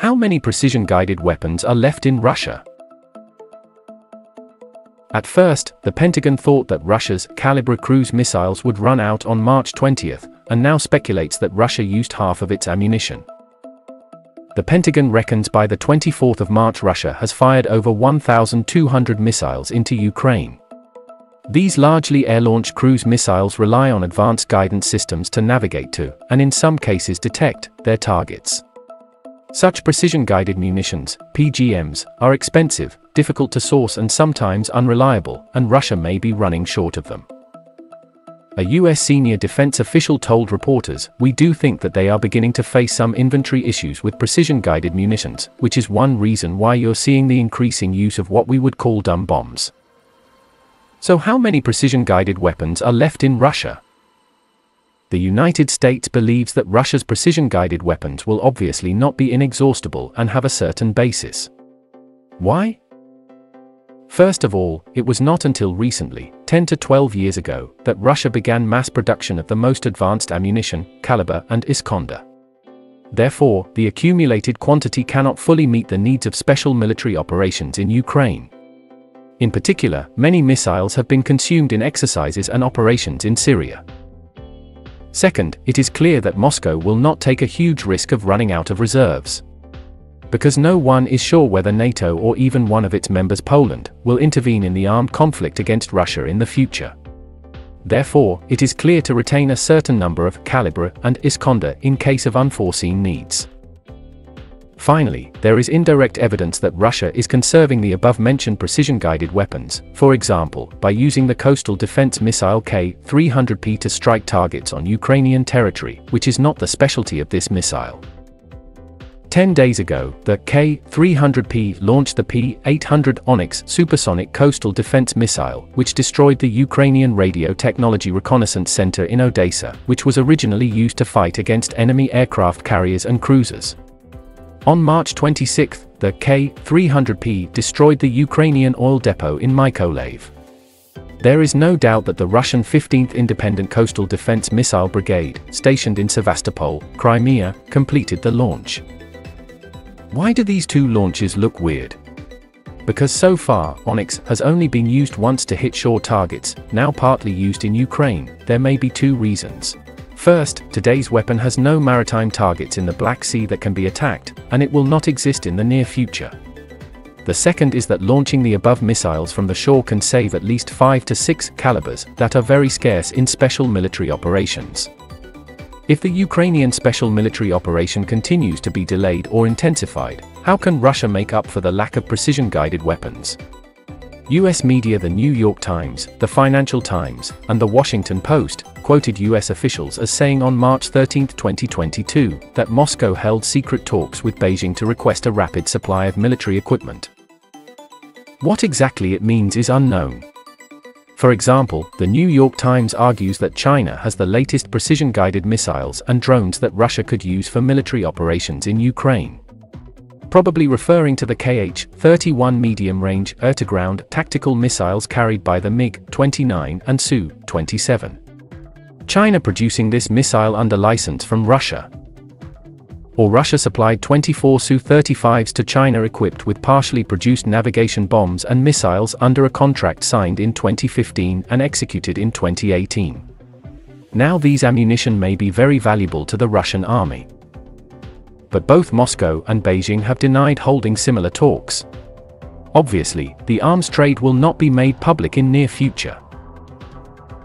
How many precision-guided weapons are left in Russia? At first, the Pentagon thought that Russia's Kalibr cruise missiles would run out on March 20th, and now speculates that Russia used half of its ammunition. The Pentagon reckons by the 24th of March Russia has fired over 1,200 missiles into Ukraine. These largely air-launched cruise missiles rely on advanced guidance systems to navigate to, and in some cases detect, their targets. Such precision-guided munitions, PGMs, are expensive, difficult to source and sometimes unreliable, and Russia may be running short of them. A US senior defense official told reporters, We do think that they are beginning to face some inventory issues with precision-guided munitions, which is one reason why you're seeing the increasing use of what we would call dumb bombs. So how many precision-guided weapons are left in Russia? The United States believes that Russia's precision-guided weapons will obviously not be inexhaustible and have a certain basis. Why? First of all, it was not until recently, 10 to 12 years ago, that Russia began mass production of the most advanced ammunition, Kalibr and Iskander. Therefore, the accumulated quantity cannot fully meet the needs of special military operations in Ukraine. In particular, many missiles have been consumed in exercises and operations in Syria. Second, it is clear that Moscow will not take a huge risk of running out of reserves. Because no one is sure whether NATO or even one of its members Poland will intervene in the armed conflict against Russia in the future. Therefore, it is clear to retain a certain number of Kalibr and Iskander in case of unforeseen needs. Finally, there is indirect evidence that Russia is conserving the above-mentioned precision-guided weapons, for example, by using the coastal defense missile K-300P to strike targets on Ukrainian territory, which is not the specialty of this missile. Ten days ago, the K-300P launched the P-800 Onyx supersonic coastal defense missile, which destroyed the Ukrainian Radio Technology Reconnaissance Center in Odessa, which was originally used to fight against enemy aircraft carriers and cruisers. On March 26, the K-300P destroyed the Ukrainian oil depot in Mykolaiv. There is no doubt that the Russian 15th Independent Coastal Defense Missile Brigade, stationed in Sevastopol, Crimea, completed the launch. Why do these two launches look weird? Because so far, Onyx has only been used once to hit shore targets, now partly used in Ukraine, there may be two reasons. First, today's weapon has no maritime targets in the Black Sea that can be attacked, and it will not exist in the near future. The second is that launching the above missiles from the shore can save at least 5 to 6 Kalibrs that are very scarce in special military operations. If the Ukrainian special military operation continues to be delayed or intensified, how can Russia make up for the lack of precision-guided weapons? US media The New York Times, The Financial Times, and The Washington Post quoted US officials as saying on March 13, 2022, that Moscow held secret talks with Beijing to request a rapid supply of military equipment. What exactly it means is unknown. For example, the New York Times argues that China has the latest precision-guided missiles and drones that Russia could use for military operations in Ukraine probably referring to the KH-31 medium-range air-to-ground tactical missiles carried by the MiG-29 and Su-27. China producing this missile under license from Russia. Or Russia supplied 24 Su-35s to China equipped with partially produced navigation bombs and missiles under a contract signed in 2015 and executed in 2018. Now these ammunition may be very valuable to the Russian army but both Moscow and Beijing have denied holding similar talks. Obviously, the arms trade will not be made public in near future.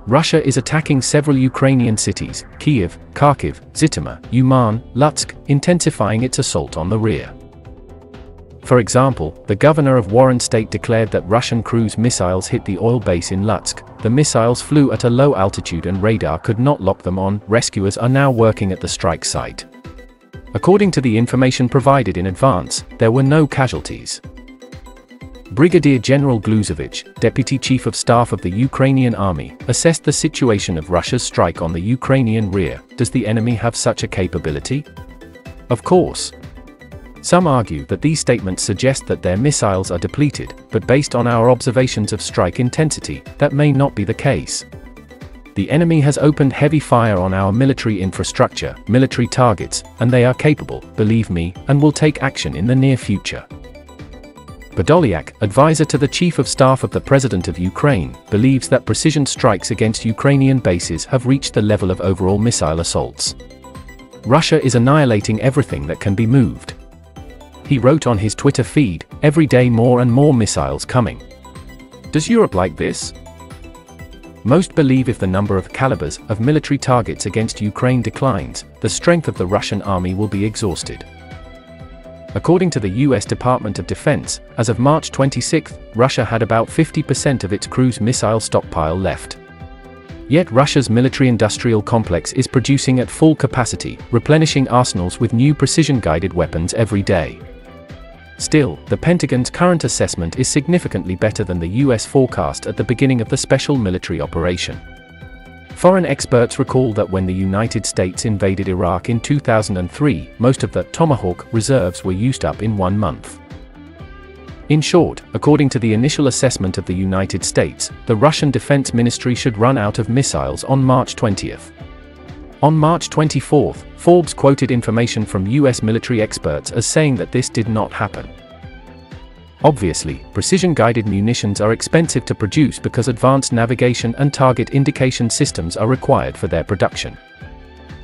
Russia is attacking several Ukrainian cities, Kiev, Kharkiv, Zhytomyr, Uman, Lutsk, intensifying its assault on the rear. For example, the governor of Warren state declared that Russian cruise missiles hit the oil base in Lutsk. The missiles flew at a low altitude and radar could not lock them on. Rescuers are now working at the strike site. According to the information provided in advance, there were no casualties. Brigadier General Gruzevich, Deputy Chief of Staff of the Ukrainian Army, assessed the situation of Russia's strike on the Ukrainian rear. Does the enemy have such a capability? Of course. Some argue that these statements suggest that their missiles are depleted, but based on our observations of strike intensity, that may not be the case. The enemy has opened heavy fire on our military infrastructure, military targets, and they are capable, believe me, and will take action in the near future. Podolyak, advisor to the Chief of Staff of the President of Ukraine, believes that precision strikes against Ukrainian bases have reached the level of overall missile assaults. Russia is annihilating everything that can be moved. He wrote on his Twitter feed, every day more and more missiles coming. Does Europe like this? Most believe if the number of Kalibrs of military targets against Ukraine declines, the strength of the Russian army will be exhausted. According to the US Department of Defense, as of March 26, Russia had about 50% of its cruise missile stockpile left. Yet Russia's military-industrial complex is producing at full capacity, replenishing arsenals with new precision-guided weapons every day. Still, the Pentagon's current assessment is significantly better than the US forecast at the beginning of the special military operation. Foreign experts recall that when the United States invaded Iraq in 2003, most of the Tomahawk reserves were used up in one month. In short, according to the initial assessment of the United States, the Russian Defense Ministry should run out of missiles on March 20th. On March 24, Forbes quoted information from US military experts as saying that this did not happen. Obviously, precision-guided munitions are expensive to produce because advanced navigation and target indication systems are required for their production.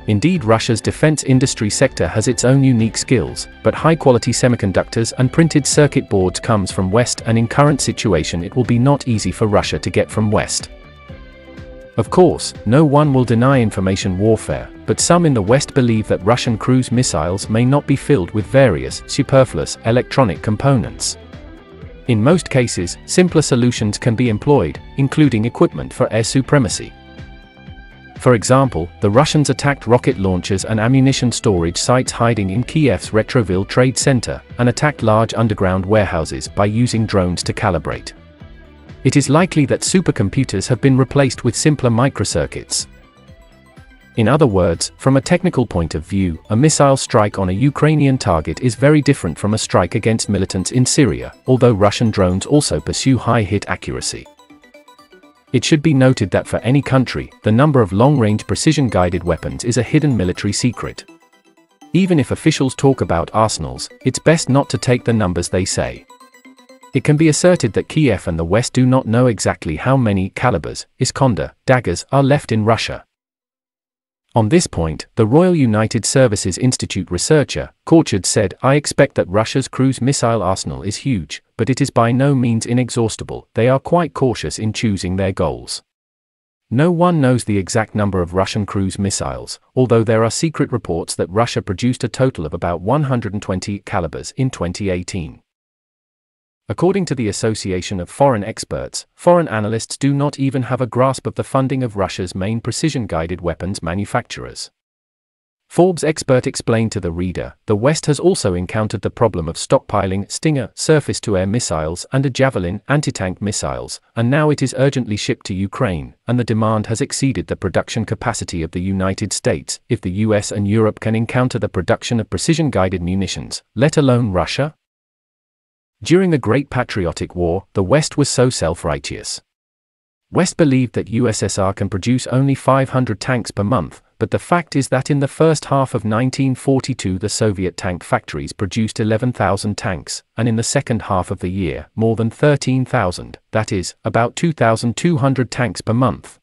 Indeed Russia's defense industry sector has its own unique skills, but high-quality semiconductors and printed circuit boards comes from West and in current situation it will be not easy for Russia to get from West. Of course, no one will deny information warfare, but some in the West believe that Russian cruise missiles may not be filled with various, superfluous, electronic components. In most cases, simpler solutions can be employed, including equipment for air supremacy. For example, the Russians attacked rocket launchers and ammunition storage sites hiding in Kiev's Retroville Trade Center, and attacked large underground warehouses by using drones to calibrate. It is likely that supercomputers have been replaced with simpler microcircuits. In other words, from a technical point of view, a missile strike on a Ukrainian target is very different from a strike against militants in Syria, although Russian drones also pursue high hit accuracy. It should be noted that for any country, the number of long-range precision-guided weapons is a hidden military secret. Even if officials talk about arsenals, it's best not to take the numbers they say. It can be asserted that Kiev and the West do not know exactly how many Kalibrs, Iskander, daggers are left in Russia. On this point, the Royal United Services Institute researcher, Korchard said, I expect that Russia's cruise missile arsenal is huge, but it is by no means inexhaustible, they are quite cautious in choosing their goals. No one knows the exact number of Russian cruise missiles, although there are secret reports that Russia produced a total of about 120 Kalibrs in 2018. According to the Association of Foreign Experts, foreign analysts do not even have a grasp of the funding of Russia's main precision-guided weapons manufacturers. Forbes expert explained to the reader, the West has also encountered the problem of stockpiling Stinger surface-to-air missiles and a Javelin anti-tank missiles, and now it is urgently shipped to Ukraine, and the demand has exceeded the production capacity of the United States, if the US and Europe can encounter the production of precision-guided munitions, let alone Russia? During the Great Patriotic War, the West was so self-righteous. West believed that USSR can produce only 500 tanks per month, but the fact is that in the first half of 1942 the Soviet tank factories produced 11,000 tanks, and in the second half of the year, more than 13,000, that is, about 2,200 tanks per month.